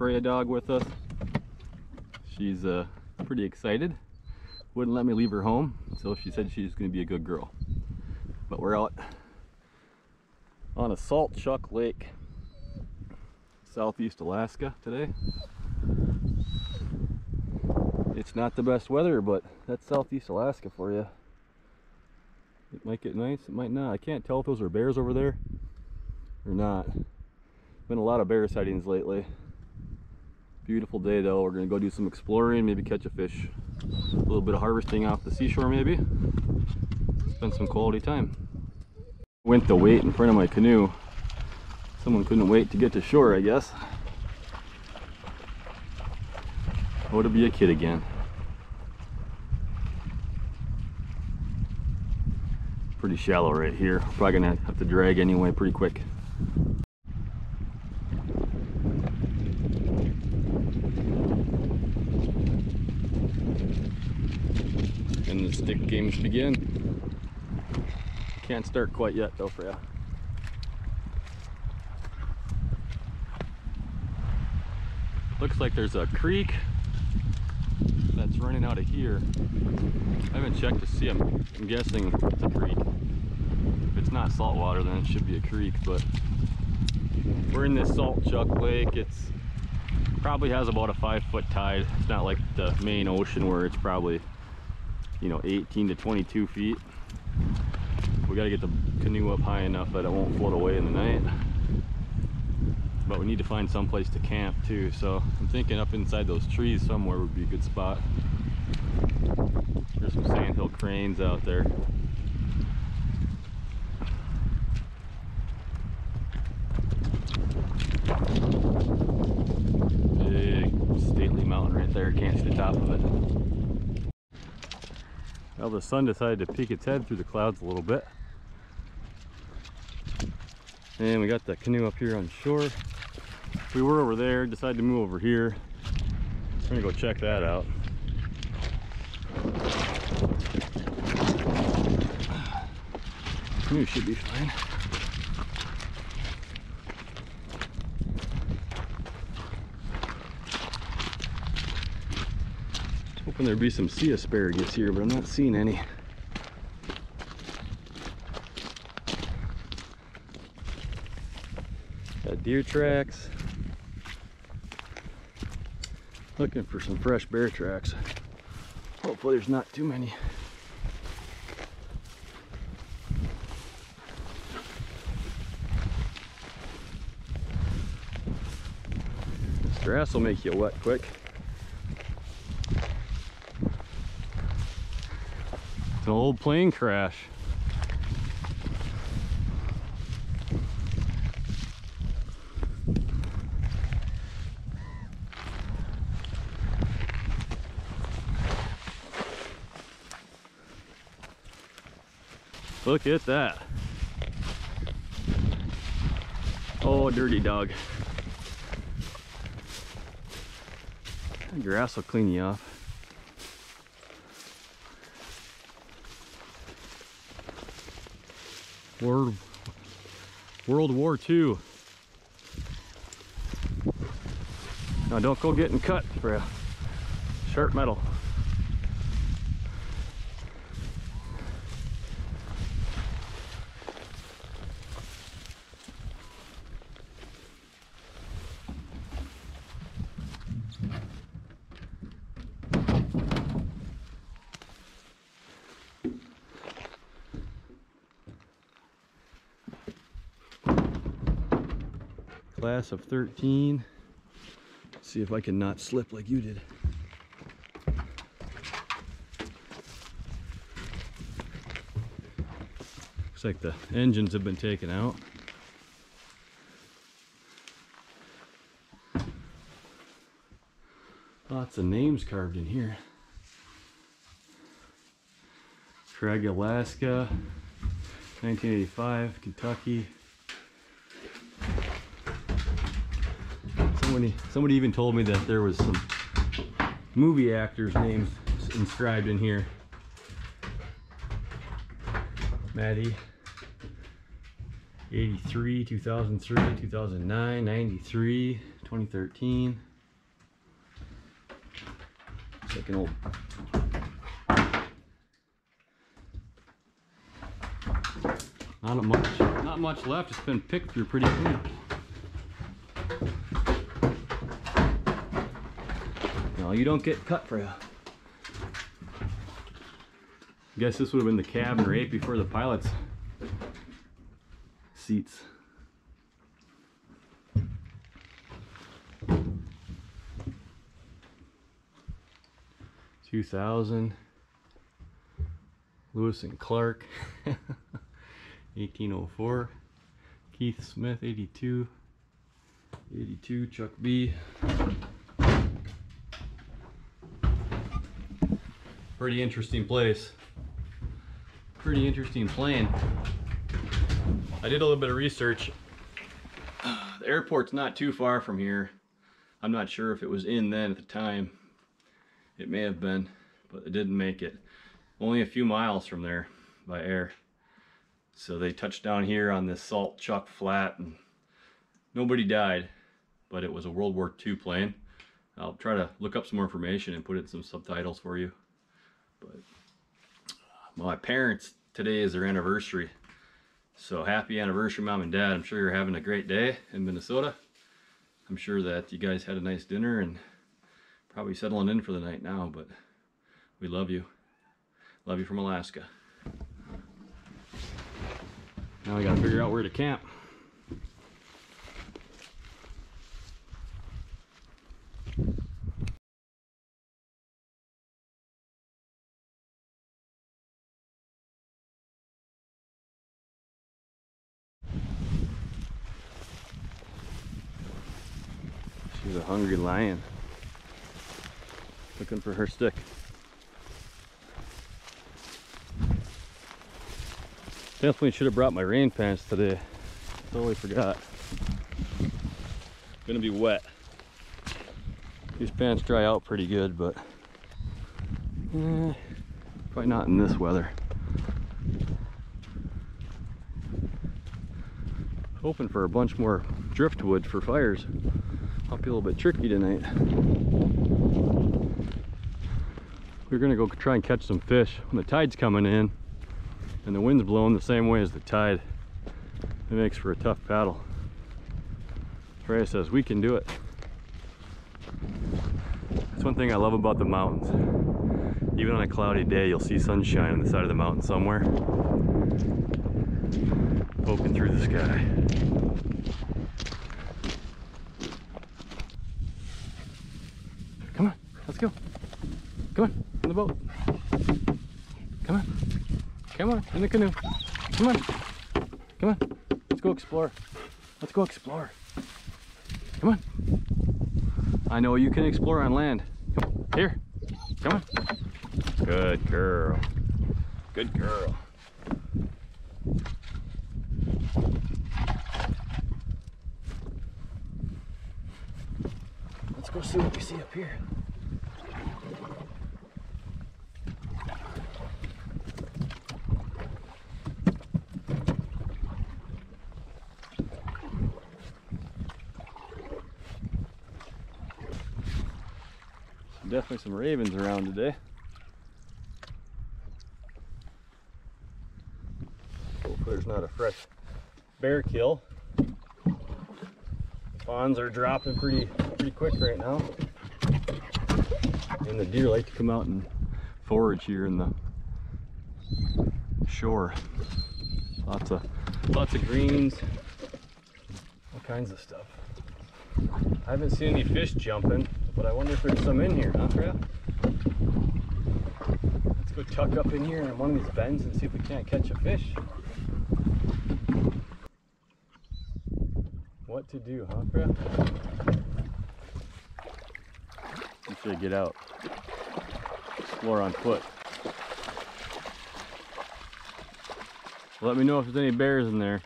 Freya dog with us. She's uh, pretty excited. Wouldn't let me leave her home, so she said she's to be a good girl. But we're out on a salt chuck Lake, southeast Alaska today. It's not the best weather, but that's southeast Alaska for you. It might get nice, it might not. I can't tell if those are bears over there or not. Been a lot of bear sightings lately. Beautiful day though. We're gonna go do some exploring, maybe catch a fish. A little bit of harvesting off the seashore maybe. Spend some quality time. Went to wait in front of my canoe. Someone couldn't wait to get to shore, I guess. Oh, to be a kid again. Pretty shallow right here. Probably gonna have to drag anyway pretty quick. Stick games begin. Can't start quite yet though for you. Looks like there's a creek that's running out of here. I haven't checked to see. I'm, I'm guessing it's a creek. If it's not salt water, then it should be a creek. But we're in this salt chuck Lake. It's probably has about a five foot tide. It's not like the main ocean where it's probably, you know, 18 to 22 feet. We got to get the canoe up high enough that it won't float away in the night. But we need to find some place to camp too so I'm thinking up inside those trees somewhere would be a good spot. There's some sandhill cranes out there. Big stately mountain right there. Can't see the top of it well the sun decided to peek its head through the clouds a little bit and we got the canoe up here on shore we were over there, decided to move over here. We're gonna go check that out. Canoe should be fine. Hoping there'd be some sea asparagus here, but I'm not seeing any. Got deer tracks. Looking for some fresh bear tracks. Hopefully there's not too many. This grass will make you wet quick. An old plane crash. Look at that. Oh, dirty dog. Grass will clean you off. World, World War II. Now don't go getting cut for a sharp metal. Class of 13. Let's see if I can not slip like you did. Looks like the engines have been taken out. Lots of names carved in here. Craig, Alaska, 1985, Kentucky, somebody somebody even told me that there was some movie actors names inscribed in here Maddie 83, 2003, 2009, 93, 2013. It's like an old. Not much, not much left. It's been picked through pretty quick. No, you don't get cut for you. Guess this would have been the cabin right before the pilot's seats. Two thousand. Lewis and Clark. 1804. Keith Smith, 82. 82, Chuck B. Pretty interesting place. Pretty interesting plane. I did a little bit of research. The airport's not too far from here. I'm not sure if it was in then at the time. It may have been, but it didn't make it. Only a few miles from there by air. So they touched down here on this salt chuck flat and nobody died, but it was a World War II plane. I'll try to look up some more information and put in some subtitles for you. But uh, my parents, today is their anniversary. So happy anniversary, mom and dad. I'm sure you're having a great day in Minnesota. I'm sure that you guys had a nice dinner and probably settling in for the night now, but we love you. Love you from Alaska. Now we gotta figure out where to camp. She's a hungry lion. Looking for her stick. Definitely should have brought my rain pants today. Totally forgot. Gonna be wet. These pants dry out pretty good, but eh, probably not in this weather. Hoping for a bunch more driftwood for fires. I'll be a little bit tricky tonight. We're gonna go try and catch some fish when the tide's coming in and the wind's blowing the same way as the tide. It makes for a tough paddle. Freya says we can do it. That's one thing I love about the mountains. Even on a cloudy day, you'll see sunshine on the side of the mountain somewhere. Poking through the sky. Come on, let's go. Come on, in the boat. Come on. Come on, in the canoe. Come on. Come on. Let's go explore. Let's go explore. Come on. I know you can explore on land. Come on. Here. Come on. Good girl. Good girl. Let's go see what we see up here. Definitely some ravens around today. There's not a fresh bear kill. The Fawns are dropping pretty pretty quick right now. And the deer like to come out and forage here in the shore. Lots of lots of greens, all kinds of stuff. I haven't seen any fish jumping, but I wonder if there's some in here, huh, Freya? Let's go tuck up in here in one of these bends and see if we can't catch a fish. What to do, huh, Freya? Should get out. Explore on foot. Let me know if there's any bears in there.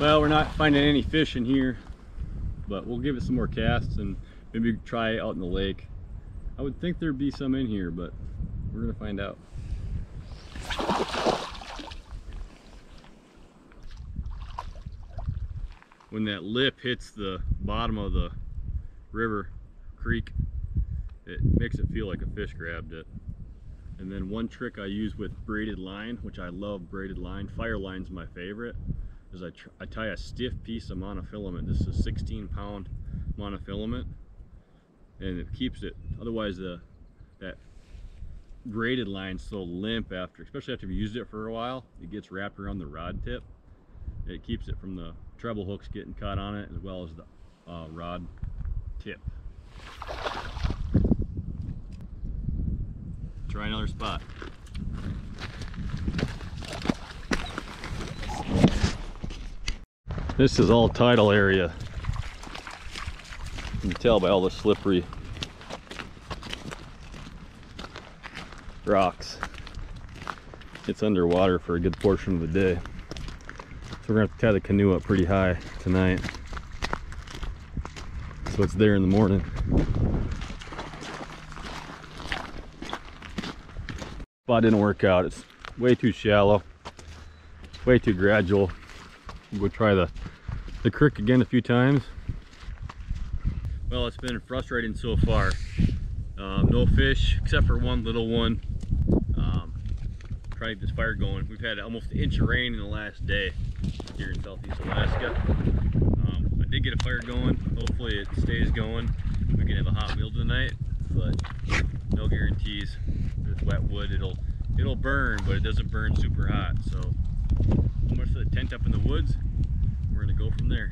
Well, we're not finding any fish in here, but we'll give it some more casts and maybe try out in the lake. I would think there'd be some in here, but we're gonna find out. When that lip hits the bottom of the river, creek, it makes it feel like a fish grabbed it. And then one trick I use with braided line, which I love braided line, FireLine's my favorite, is I, I tie a stiff piece of monofilament. This is a 16 pound monofilament and it keeps it, otherwise the that braided line's so limp after, especially after you used it for a while, it gets wrapped around the rod tip. It keeps it from the treble hooks getting caught on it as well as the uh, rod tip. Try another spot. This is all tidal area. You can tell by all the slippery rocks. It's underwater for a good portion of the day. So we're gonna have to tie the canoe up pretty high tonight. So it's there in the morning. Spot didn't work out. It's way too shallow, way too gradual. We'll try the, the creek again a few times. Well, it's been frustrating so far. Um, no fish, except for one little one. Um, trying to get this fire going. We've had almost an inch of rain in the last day here in southeast Alaska. Um, I did get a fire going. Hopefully it stays going. We can have a hot meal tonight, but no guarantees. With wet wood, it'll it'll burn, but it doesn't burn super hot. So I'm gonna set a tent up in the woods. We're gonna go from there.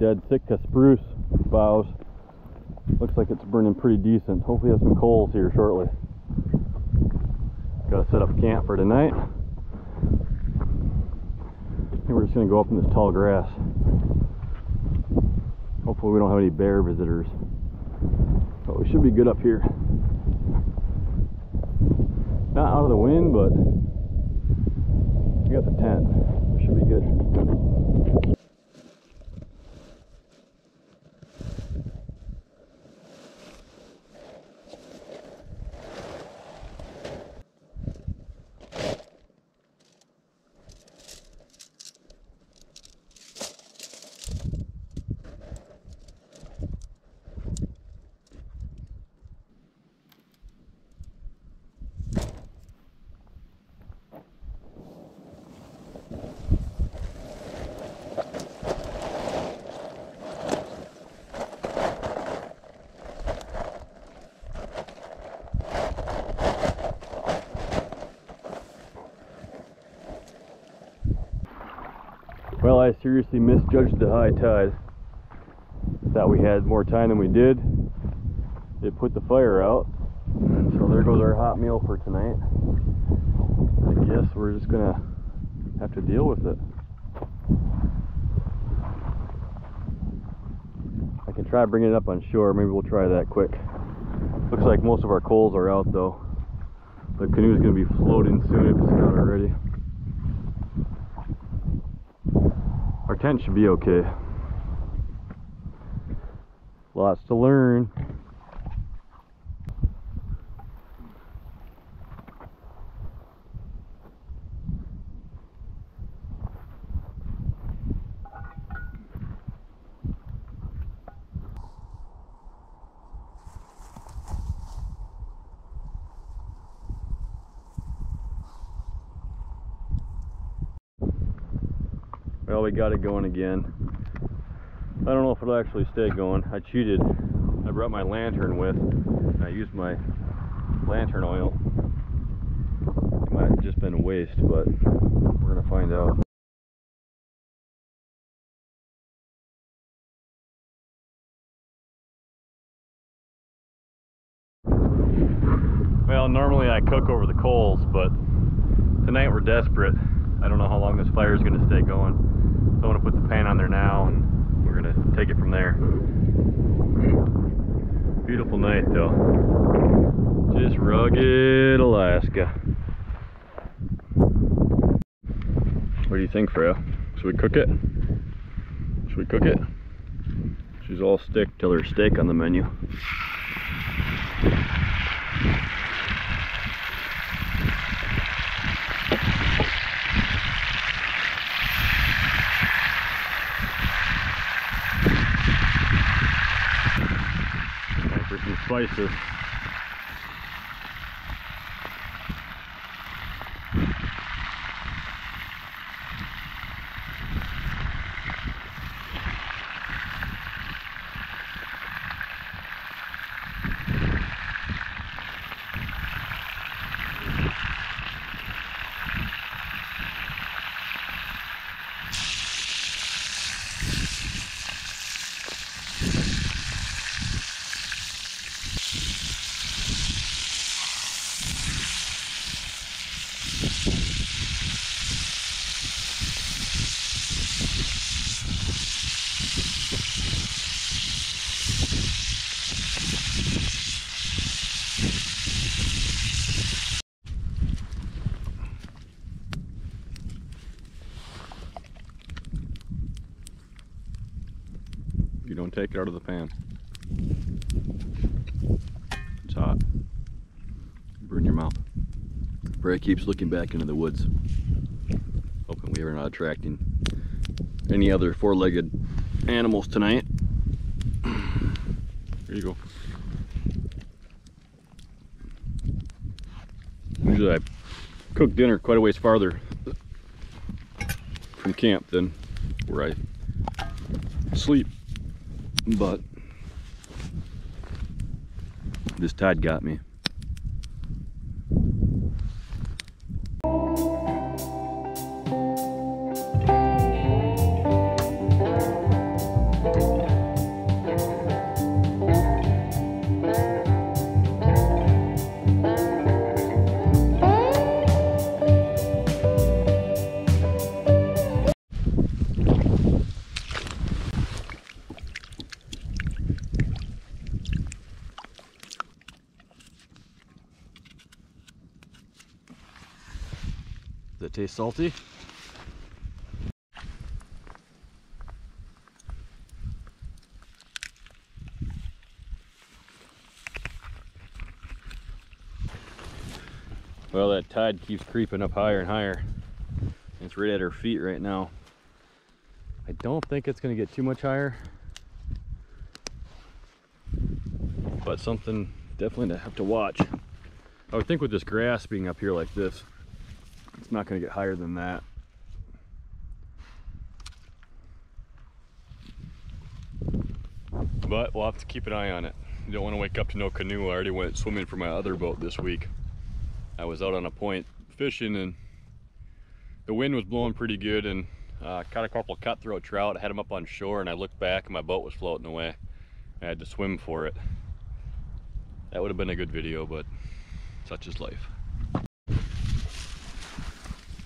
Dead Sitka spruce boughs. Looks like it's burning pretty decent. Hopefully have some coals here shortly. Gotta set up camp for tonight. Think we're just gonna go up in this tall grass. Hopefully we don't have any bear visitors. But we should be good up here. Not out of the wind, but we got the tent. Should be good. Well, I seriously misjudged the high tide. Thought we had more time than we did. It put the fire out. So there goes our hot meal for tonight. I guess we're just gonna have to deal with it. I can try bringing it up on shore. Maybe we'll try that quick. Looks like most of our coals are out though. The canoe's gonna be floating soon if it's not already. Our tent should be okay. Lots to learn. We got it going again. I don't know if it'll actually stay going. I cheated. I brought my lantern with. I used my lantern oil. It might have just been a waste, but we're gonna find out. Well, normally I cook over the coals, but tonight we're desperate. I don't know how long this fire is gonna stay going. So I'm gonna put the pan on there now and we're gonna take it from there. Beautiful night though. Just rugged Alaska. What do you think, Freya? Should we cook it? Should we cook it? She's all stick till there's steak on the menu. Time for take it out of the pan. It's hot. Burn your mouth. Freya keeps looking back into the woods, hoping we are not attracting any other four-legged animals tonight. Here you go. Usually I cook dinner quite a ways farther from camp than where I sleep. But this tide got me. Salty? Well, that tide keeps creeping up higher and higher. It's right at our feet right now. I don't think it's going to get too much higher. But something definitely to have to watch. I would think with this grass being up here like this, it's not going to get higher than that. But we'll have to keep an eye on it. You don't want to wake up to no canoe. I already went swimming for my other boat this week. I was out on a point fishing and the wind was blowing pretty good and uh, caught a couple cutthroat trout. I had them up on shore and I looked back and my boat was floating away. I had to swim for it. That would have been a good video, but such is life.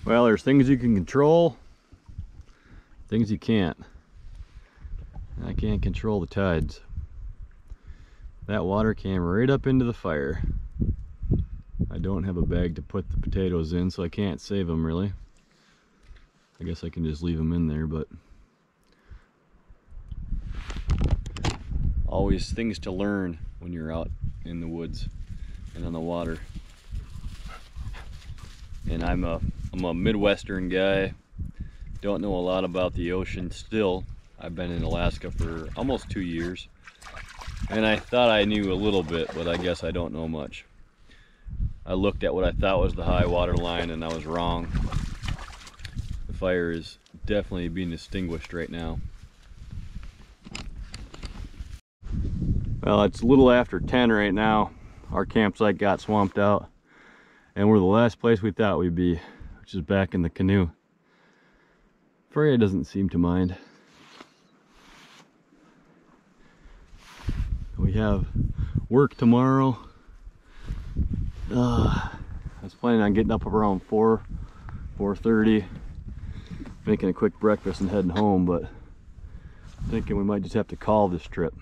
Well, there's things you can control, things you can't. I can't control the tides. That water came right up into the fire. I don't have a bag to put the potatoes in, so I can't save them really. I guess I can just leave them in there, but always things to learn when you're out in the woods and on the water. And I'm a I'm a Midwestern guy. Don't know a lot about the ocean still. I've been in Alaska for almost two years. And I thought I knew a little bit, but I guess I don't know much. I looked at what I thought was the high water line and I was wrong. The fire is definitely being extinguished right now. Well, it's a little after 10 right now. Our campsite got swamped out and we're the last place we thought we'd be, which is back in the canoe. Freya doesn't seem to mind. We have work tomorrow. Uh, I was planning on getting up around 4, 4.30, making a quick breakfast and heading home, but thinking we might just have to call this trip.